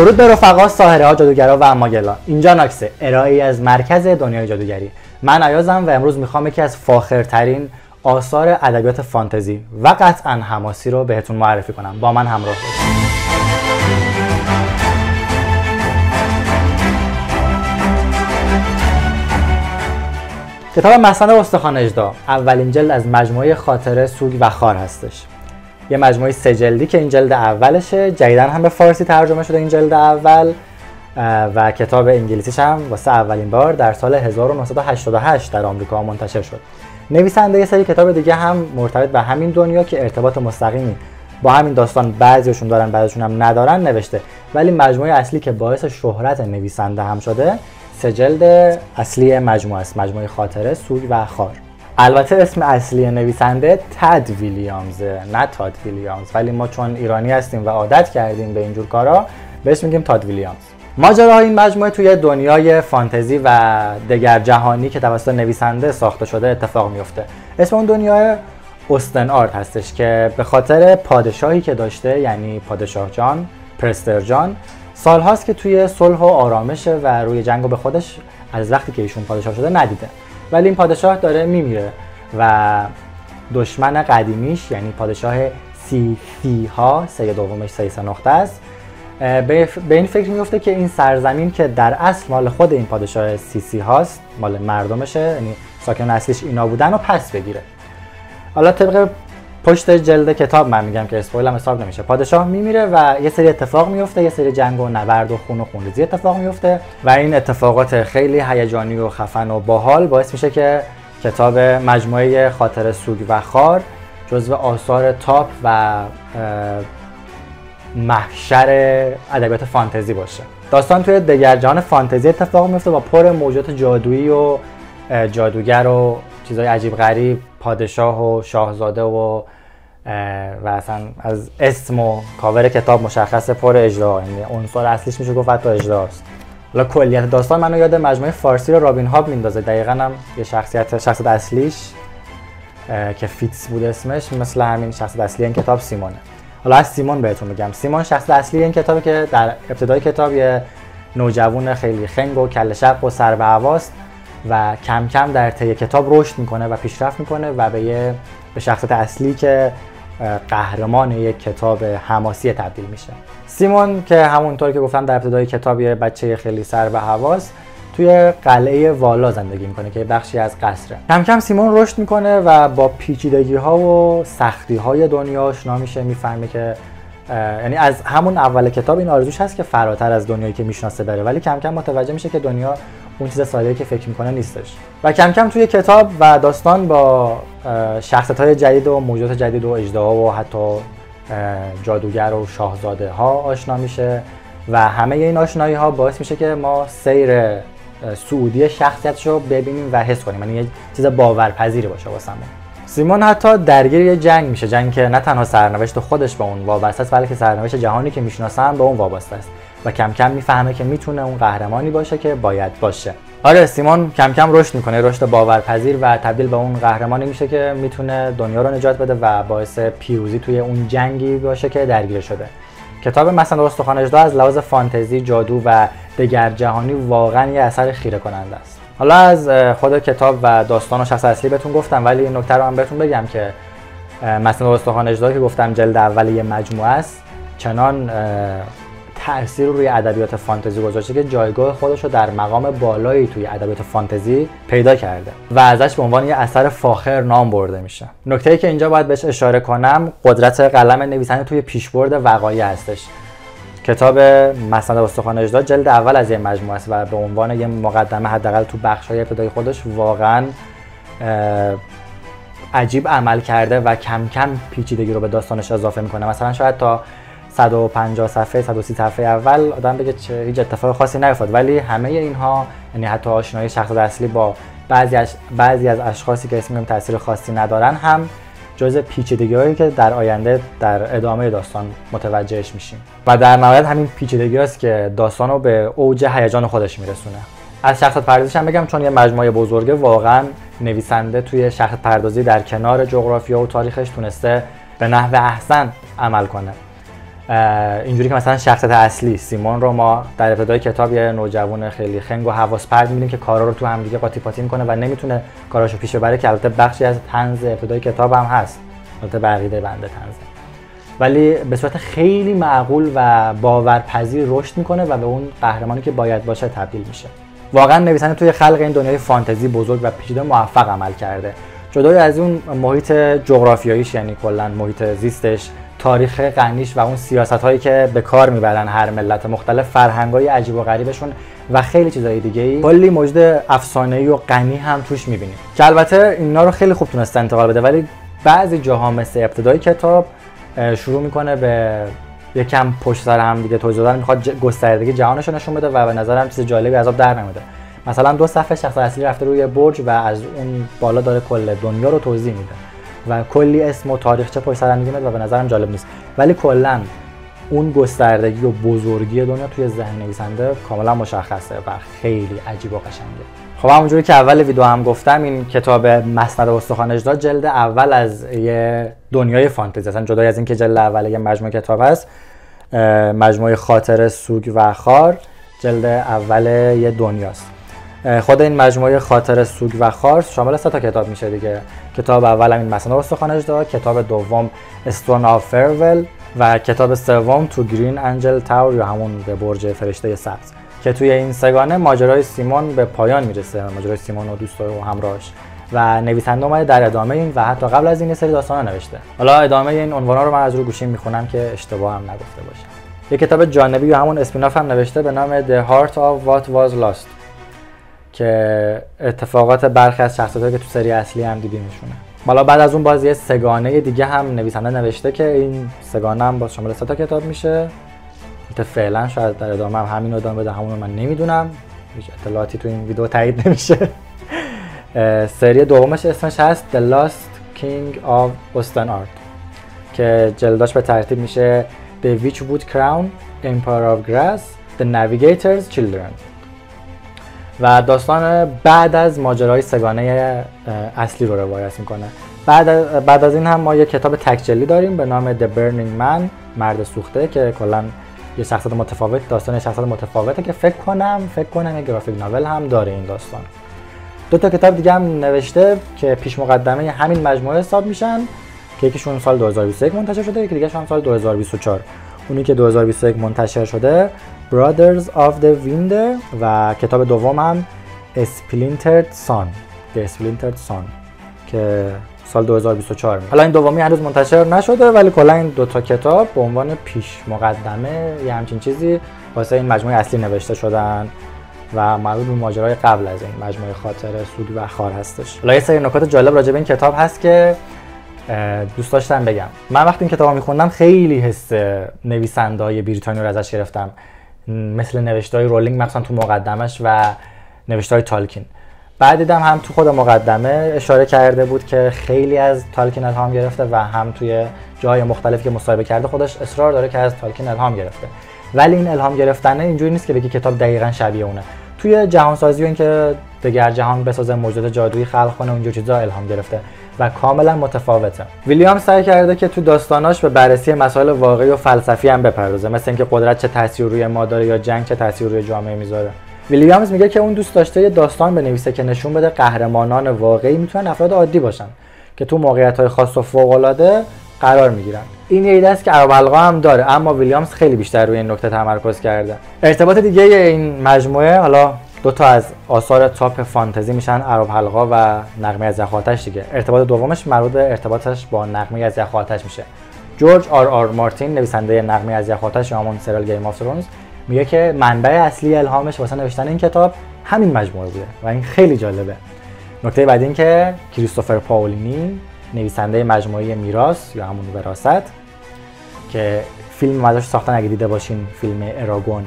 درود به رفقا ساحره ها جادوگرا و اماگلا. اینجا ناکسه ارائه از مرکز دنیای جادوگری. من عیازم و امروز می‌خوام یکی از فاخرترین آثار ادبیات فانتزی و قطعا حماسی رو بهتون معرفی کنم. با من همراه باشید. کتاب مسند استخوان اجدا اولین جلد از مجموعه خاطره سوگ و خار هستش. یه مجموعه سه جلدی که این جلد اولشه. جدیدا هم به فارسی ترجمه شده این جلد اول. و کتاب انگلیسیش هم واسه اولین بار در سال 1988 در آمریکا منتشر شد. نویسنده یه سری کتاب دیگه هم مرتبط به همین دنیا که ارتباط مستقیمی با همین داستان بعضیشون دارن بعضیشون هم ندارن نوشته. ولی مجموعه اصلی که باعث شهرت نویسنده هم شده سه جلد اصلی مجموعه است. مجموعه خاطره سوگ و خار. البته اسم اصلی نویسنده تد ویلیامزه نه تاد ویلیامز. ولی ما چون ایرانی هستیم و عادت کردیم به اینجور کارا بهش میگیم تاد ویلیامز. ماجراهای این مجموعه توی دنیای فانتزی و دگر جهانی که توسط نویسنده ساخته شده اتفاق میفته. اسم اون دنیای اوستن آرت هستش که به خاطر پادشاهی که داشته یعنی پادشاه جان پرستر جان سالهاست که توی صلح و آرامشه و روی جنگ به خودش از وقتی که ایشون پادشاه شده ندیده. ولی این پادشاه داره میمیره و دشمن قدیمیش یعنی پادشاه سی سی ها سه دومش سه نقطه است به این فکر میفته که این سرزمین که در اصل مال خود این پادشاه سی سی هاست مال مردمشه یعنی ساکن اصلیش اینا بودن و پس بگیره. حالا طبق پشت جلد کتاب من میگم که اسپویل هم حساب نمیشه. پادشاه میمیره و یه سری اتفاق میفته یه سری جنگ و نبرد و خون و خونریزی اتفاق میفته و این اتفاقات خیلی هیجانی و خفن و باحال باعث میشه که کتاب مجموعه خاطر سوگ و خار جزو آثار تاپ و محشر ادبیات فانتزی باشه. داستان توی دگر جهان فانتزی اتفاق میفته با پر موجود جادویی و جادوگر و چیزای عجیب غریب پادشاه و شاهزاده و و اصلا از اسم و کاور کتاب مشخص پر اجرا. یعنی عنصر اصلیش میشه گفت حتی اجراست حالا کلیت داستان منو یاد مجموعه فارسی رو رابین هاب میندازه. دقیقا هم یه شخصیت شخصیت اصلیش که فیتس بود اسمش مثل همین شخصیت اصلی این کتاب سیمونه. حالا از سیمون بهتون میگم. سیمون شخصیت اصلی این کتابی که در ابتدای کتاب یه نوجوان خیلی خنگ و کل شق و سر به هواست. و کم کم در طی کتاب رشد می‌کنه و پیشرفت می‌کنه و به یه به شخصیت اصلی که قهرمان یک کتاب حماسی تبدیل میشه. سیمون که همونطور که گفتم در ابتدای کتاب یه بچه خیلی سر به هواست توی قلعه والا زندگی می‌کنه که بخشی از قصره. کم کم سیمون رشد می‌کنه و با پیچیدگی ها و سختی های دنیا آشنا میشه می‌فهمه که یعنی از همون اول کتاب این آرزوش هست که فراتر از دنیایی که می‌شناسه بره. ولی کم کم متوجه میشه که دنیا اون چیز ساده‌ای که فکر می‌کنه نیستش. و کم کم توی کتاب و داستان با شخصیت های جدید و موجودات جدید و اجدها و حتی جادوگر و شاهزاده ها آشنا میشه و همه این آشنایی ها باعث میشه که ما سیر سعودی شخصیتش رو ببینیم و حس کنیم. یعنی یه چیز باورپذیری باشه واسمون. سیمون حتی درگیر یه جنگ میشه. جنگ که نه تنها سرنوشت خودش به اون وابسته است بلکه سرنوشت جهانی که می‌شناسن به اون وابسته است. و کم کم می‌فهمه که می‌تونه اون قهرمانی باشه که باید باشه. آره سیمون کم کم رشد می‌کنه رشد باورپذیر و تبدیل به اون قهرمانی میشه که می‌تونه دنیا رو نجات بده و باعث پیروزی توی اون جنگی باشه که درگیر شده. کتاب مثلا استخوان از لحاظ فانتزی جادو و دگر جهانی واقعا یه اثر خیره کننده است. حالا از خود کتاب و داستان و شخص اصلی بهتون گفتم ولی این نکته رو هم بهتون بگم که مثلا استخوان اجدا که گفتم جلد اول یه مجموعه است. چنان تاثیر روی ادبیات فانتزی گذاشته که جایگاه خودش رو در مقام بالایی توی ادبیات فانتزی پیدا کرده و ازش به عنوان یه اثر فاخر نام برده میشه. نکته ای که اینجا باید بهش اشاره کنم قدرت قلم نویسنده توی پیشبرد وقایع هستش. کتاب مسند استخوان اجدا جلد اول از یه مجموعه است و به عنوان یه مقدمه حداقل تو بخش‌های ابتدایی خودش واقعا عجیب عمل کرده و کم کم پیچیدگی رو به داستانش اضافه می‌کنه. مثلا شاید تا 150 صفحه 130 صفحه اول آدم بگه چه هیچ اتفاق خاصی نیفتاد. ولی همه اینها یعنی حتی آشنایی شخص اصلی با بعضی از بعضی از اشخاصی که اسم تاثیر خاصی ندارن هم جزء پیچیدگی هایی که در آینده در ادامه داستان متوجهش میشیم. و در نهایت همین پیچیدگی است که داستان رو به اوج هیجان خودش میرسونه. از شخصت پردازیش هم بگم چون یه مجموعه بزرگه واقعا نویسنده توی شخص پردازی در کنار جغرافیا و تاریخش تونسته به نحو احسن عمل کنه. اینجوری که مثلا شخصیت اصلی سیمون رو ما در ابتدای کتاب یه نوجوان خیلی خنگ و حواس پرت می‌بینیم که کارا رو تو هم دیگه قاطی پاتی می‌کنه و نمی‌تونه کاراشو پیش ببره که البته بخشی از طنز ابتدای کتاب هم هست. البته بقیده بنده طنزه ولی به صورت خیلی معقول و باورپذیر رشد می‌کنه و به اون قهرمانی که باید باشه تبدیل میشه. واقعا نویسنده توی خلق این دنیای فانتزی بزرگ و پیچیده موفق عمل کرده. جدای از اون محیط جغرافیاییش یعنی کلا محیط زیستش تاریخ غنیش و اون سیاست هایی که به کار می‌برن هر ملت مختلف فرهنگ های عجیب و غریبشون و خیلی چیزای دیگه ای کلی موجود افسانه و غنی هم توش می‌بینیم. که البته اینا رو خیلی خوب تونسته انتقال بده ولی بعضی جاها مثل ابتدای کتاب شروع می‌کنه به یکم پشت سر هم دیگه توضیح دادن می‌خواد گستردگی جهانش رو نشون بده و به نظرم چیز جالبی عذاب در نمیده مثلا دو صفحه شخص اصلی رفته روی برج و از اون بالا داره کل دنیا رو توضیح میده. و کلی اسم و تاریخچه پشت سر هم و به نظرم جالب نیست. ولی کلا اون گستردگی و بزرگی دنیا توی ذهن نویسنده کاملا مشخصه و خیلی عجیب و قشنگه. خب همونجوری که اول ویدیو هم گفتم این کتاب مسند استخوان اجداد جلد اول از یه دنیای فانتزی اصلا جدای از اینکه جلد اول یه مجموعه کتاب هست مجموعه خاطر سوگ و خار جلد اول یه دنیاست. خود این مجموعه خاطر سوگ و خار شامل سه تا کتاب میشه دیگه. کتاب اول این مسند استخوان اجداد کتاب دوم استون آف فرول و کتاب سوم تو گرین انجل تاور یا همون به برج فرشته سبز که توی این سگانه ماجرای سیمون به پایان می‌رسه ماجرای سیمون و دوست و همراهش. و نویسنده اومده در ادامه این و حتی قبل از این سری داستان نوشته. حالا ادامه این عنوانا رو من از رو گوشیم می‌خونم که اشتباه هم نگفته باشم یه کتاب جانبی و همون اسپیناف هم نوشته به نام The Heart of What Was Lost. که اتفاقات برخی از شخصیتایی که تو سری اصلی هم دیدیمشونه حالا بعد از اون باز یه سگانه دیگه هم نویسنده نوشته که این سگانه هم باز شامل سه تا کتاب میشه. فعلا شاید در ادامه هم همین ادامه بده همون من نمی‌دونم. هیچ اطلاعاتی تو این ویدیو تایید نمیشه. سری دومش اسمش هست The Lost King of Boston Art که جلداش به ترتیب میشه The Witchwood Crown Empire of Grass The Navigator's Children. و داستان بعد از ماجرای سگانه اصلی رو روایت می‌کنه. بعد, بعد از این هم ما یه کتاب تکجلی داریم به نام The Burning Man مرد سوخته که کلا یه شخصیت متفاوت داستان شخصیت متفاوته که فکر کنم فکر کنم یه گرافیک ناول هم داره این داستان. دو تا کتاب دیگه هم نوشته که پیش مقدمه همین مجموعه حساب میشن که یکیشون سال 2021 منتشر شده یکی دیگه سال 2024 اونی که 2021 منتشر شده Brothers of the Wind و کتاب دوم هم Splintered Sun The Splintered Sun که سال 2024 می. حالا این دومی هنوز منتشر نشده ولی کلا این دو تا کتاب به عنوان پیش مقدمه یه همچین چیزی واسه این مجموعه اصلی نوشته شدن و مربوط به ماجرای قبل از این مجموعه خاطر سود و خار هستش. حالا یه سری نکات جالب راجع به این کتاب هست که دوست داشتم بگم من وقتی این کتاب میخوندم خیلی حس نویسنده های بریتانیا رو ازش گرفتم مثل نوشته های رولینگ مثلا تو مقدمش و نوشته های تالکین. بعد دیدم هم تو خود مقدمه اشاره کرده بود که خیلی از تالکین الهام گرفته و هم توی جای مختلفی که مصاحبه کرده خودش اصرار داره که از تالکین الهام گرفته. ولی این الهام گرفتن اینجوری نیست که بگی کتاب دقیقا شبیه اونه. توی جهان سازی و اینکه دگر جهان بسازه موجود جادویی خلق کنه اونجور چیزا الهام گرفته و کاملا متفاوته. ویلیام سعی کرده که تو داستاناش به بررسی مسائل واقعی و فلسفی هم بپردازه مثل اینکه قدرت چه تاثیر روی ما داره یا جنگ چه تاثیر روی جامعه می‌ذاره. ویلیامز میگه که اون دوست داشته یه داستان بنویسه که نشون بده قهرمانان واقعی می‌تونن افراد عادی باشن که تو موقعیت های خاص و فوق العاده قرار می‌گیرن. این ایده است که ارباب حلقه هم داره اما ویلیامز خیلی بیشتر روی این نکته تمرکز کرده. ارتباط دیگه این مجموعه حالا دو تا از آثار top فانتزی میشن ارباب حلقه‌ها و نغمه‌ای از یخ و آتش دیگه. ارتباط دومش مربوط به ارتباطش با نغمه‌ای از یخ و آتش میشه. جورج آر آر مارتین نویسنده نغمه‌ای از یخ و آتش یا همون سریال Game of میگه که منبع اصلی الهامش واسه نوشتن این کتاب همین مجموعه بوده و این خیلی جالبه. نکته بعد این که کریستوفر پاولینی نویسنده مجموعه میراث یا همون وراثت که فیلم ازش ساختن اگه دیده باشین فیلم اراگون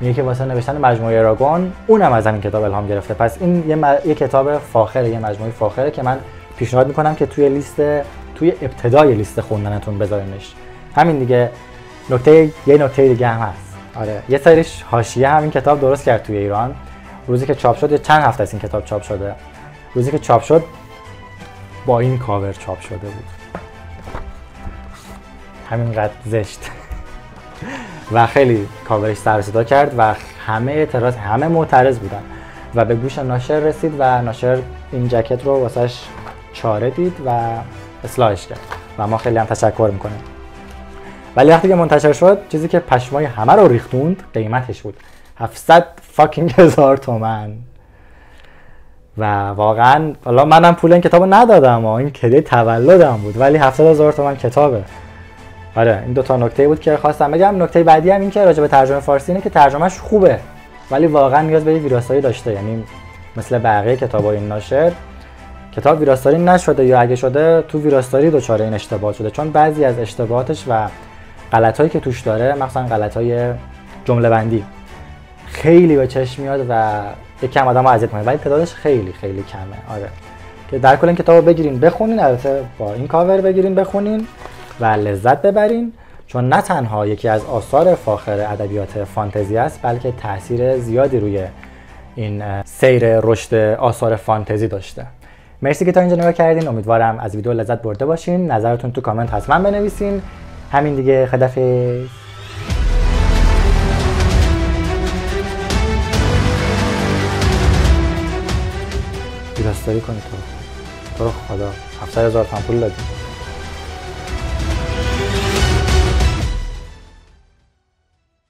میگه که واسه نوشتن مجموعه اراگون اونم از همین کتاب الهام گرفته. پس این یه, م... یه کتاب فاخره یه مجموعه فاخره که من پیشنهاد می‌کنم که توی لیست توی ابتدای لیست خوندنتون بذارینش همین دیگه نکته یه نکته دیگه هم هست. آره یه سریش حاشیه همین کتاب درست کرد توی ایران. روزی که چاپ شد چند هفته از این کتاب چاپ شده. روزی که چاپ شد با این کاور چاپ شده بود. همینقدر زشت. و خیلی کاورش سر صدا کرد و همه اعتراض همه معترض بودن. و به گوش ناشر رسید و ناشر این جکت رو واسش چاره دید و اصلاحش کرد. و ما خیلی هم تشکر می‌کنیم. ولی وقتی که منتشر شد چیزی که پشمای همه رو ریختوند قیمتش بود. 700 فاکینگ هزار تومن. و واقعا حالا منم پول این کتابو ندادم و این کده تولدم بود ولی 700 هزار تومن کتابه. آره این دو تا نکته بود که خواستم بگم. نکته بعدی هم این که راجع به ترجمه فارسی اینه که ترجمهش خوبه ولی واقعا نیاز به ویراستاری داشته. یعنی مثل بقیه کتابای این ناشر کتاب ویراستاری نشده یا اگه شده تو ویراستاری دچار این اشتباه شده. چون بعضی از اشتباهاتش و غلطایی که توش داره مثلا غلطای جمله بندی خیلی به چشم میاد و یکم آدمو اذیت می‌کنه. ولی تعدادش خیلی خیلی کمه. آره. که در کل این کتابو بگیرین بخونین. البته با این کاور بگیرین بخونین. و لذت ببرین چون نه تنها یکی از آثار فاخر ادبیات فانتزی است بلکه تاثیر زیادی روی این سیر رشد آثار فانتزی داشته. مرسی که تا اینجا نگاه کردین. امیدوارم از ویدیو لذت برده باشین. نظرتون تو کامنت حتما بنویسین. همین دیگه. خدافظ. ویراستاری کنید تو. رو خدا. 700 هزار پول دادی.